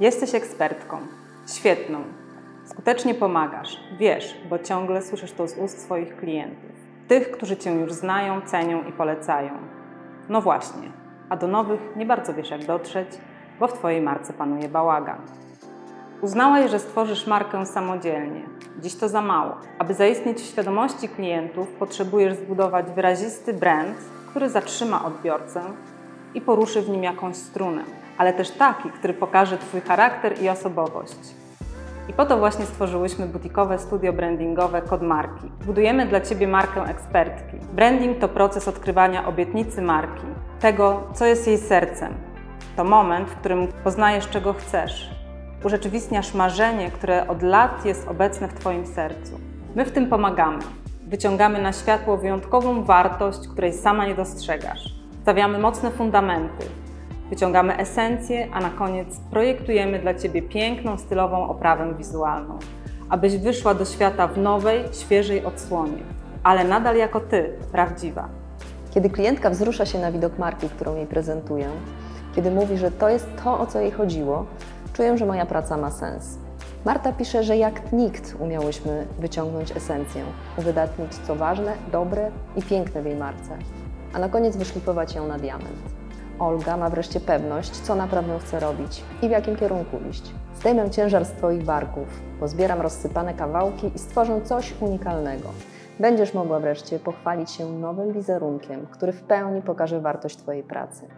Jesteś ekspertką. Świetną. Skutecznie pomagasz. Wiesz, bo ciągle słyszysz to z ust swoich klientów. Tych, którzy Cię już znają, cenią i polecają. No właśnie, a do nowych nie bardzo wiesz jak dotrzeć, bo w Twojej marce panuje bałagan. Uznałaś, że stworzysz markę samodzielnie. Dziś to za mało. Aby zaistnieć w świadomości klientów, potrzebujesz zbudować wyrazisty brand, który zatrzyma odbiorcę i poruszy w nim jakąś strunę, ale też taki, który pokaże Twój charakter i osobowość. I po to właśnie stworzyłyśmy butikowe studio brandingowe Kod Marki. Budujemy dla Ciebie markę ekspertki. Branding to proces odkrywania obietnicy marki, tego, co jest jej sercem. To moment, w którym poznajesz, czego chcesz. Urzeczywistniasz marzenie, które od lat jest obecne w Twoim sercu. My w tym pomagamy. Wyciągamy na światło wyjątkową wartość, której sama nie dostrzegasz. Stawiamy mocne fundamenty, wyciągamy esencję, a na koniec projektujemy dla Ciebie piękną, stylową oprawę wizualną, abyś wyszła do świata w nowej, świeżej odsłonie, ale nadal jako Ty, prawdziwa. Kiedy klientka wzrusza się na widok marki, którą jej prezentuję, kiedy mówi, że to jest to, o co jej chodziło, czuję, że moja praca ma sens. Marta pisze, że jak nikt umiałyśmy wyciągnąć esencję, uwydatnić co ważne, dobre i piękne w jej marce, a na koniec wyszlifować ją na diament. Olga ma wreszcie pewność, co naprawdę chce robić i w jakim kierunku iść. Zdejmę ciężar z Twoich barków, pozbieram rozsypane kawałki i stworzę coś unikalnego. Będziesz mogła wreszcie pochwalić się nowym wizerunkiem, który w pełni pokaże wartość Twojej pracy.